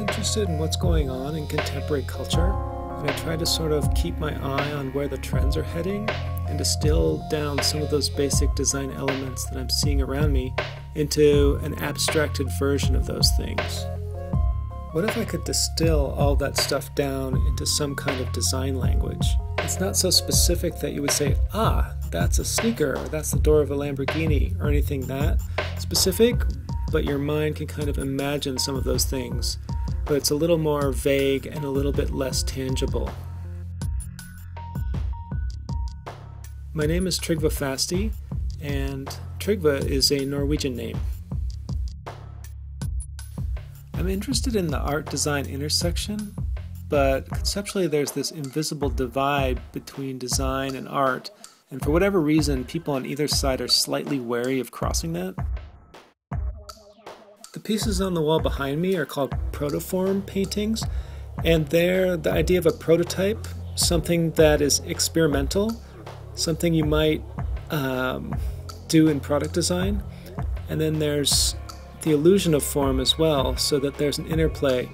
interested in what's going on in contemporary culture, and I try to sort of keep my eye on where the trends are heading and distill down some of those basic design elements that I'm seeing around me into an abstracted version of those things. What if I could distill all that stuff down into some kind of design language? It's not so specific that you would say, ah, that's a sneaker, or that's the door of a Lamborghini, or anything that specific, but your mind can kind of imagine some of those things. But it's a little more vague and a little bit less tangible. My name is Trygve Faste, and Trygve is a Norwegian name. I'm interested in the art design intersection, but conceptually there's this invisible divide between design and art, and for whatever reason, people on either side are slightly wary of crossing that. Pieces on the wall behind me are called protoform paintings, and they're the idea of a prototype, something that is experimental, something you might um, do in product design. And then there's the illusion of form as well, so that there's an interplay,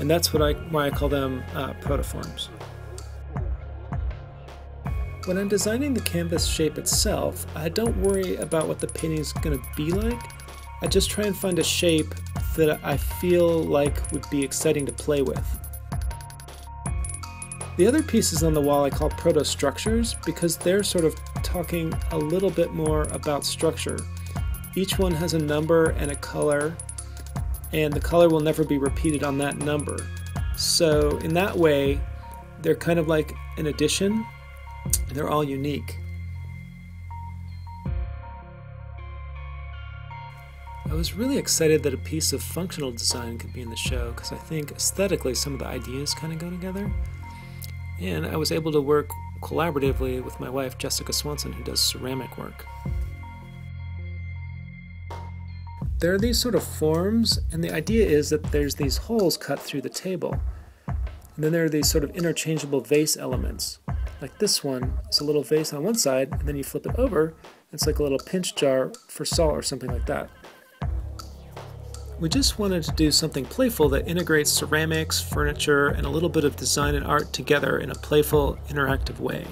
and that's what I why I call them uh, protoforms. When I'm designing the canvas shape itself, I don't worry about what the painting is going to be like. I just try and find a shape that I feel like would be exciting to play with. The other pieces on the wall I call proto structures because they're sort of talking a little bit more about structure. Each one has a number and a color, and the color will never be repeated on that number. So, in that way, they're kind of like an edition, they're all unique. I was really excited that a piece of functional design could be in the show because I think aesthetically some of the ideas kind of go together. And I was able to work collaboratively with my wife, Jessica Swanson, who does ceramic work. there are these sort of forms, and the idea is that there's these holes cut through the table. And then there are these sort of interchangeable vase elements. Like this one, it's a little vase on one side, and then you flip it over, it's like a little pinch jar for salt or something like that. We just wanted to do something playful that integrates ceramics, furniture, and a little bit of design and art together in a playful, interactive way.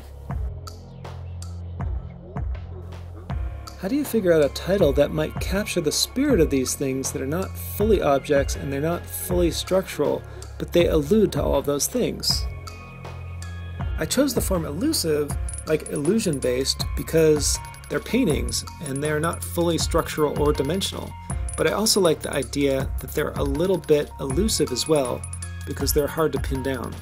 How do you figure out a title that might capture the spirit of these things that are not fully objects and they're not fully structural, but they allude to all of those things? I chose the form illusive, like illusion based, because they're paintings and they're not fully structural or dimensional. But I also like the idea that they're a little bit elusive as well, because they're hard to pin down.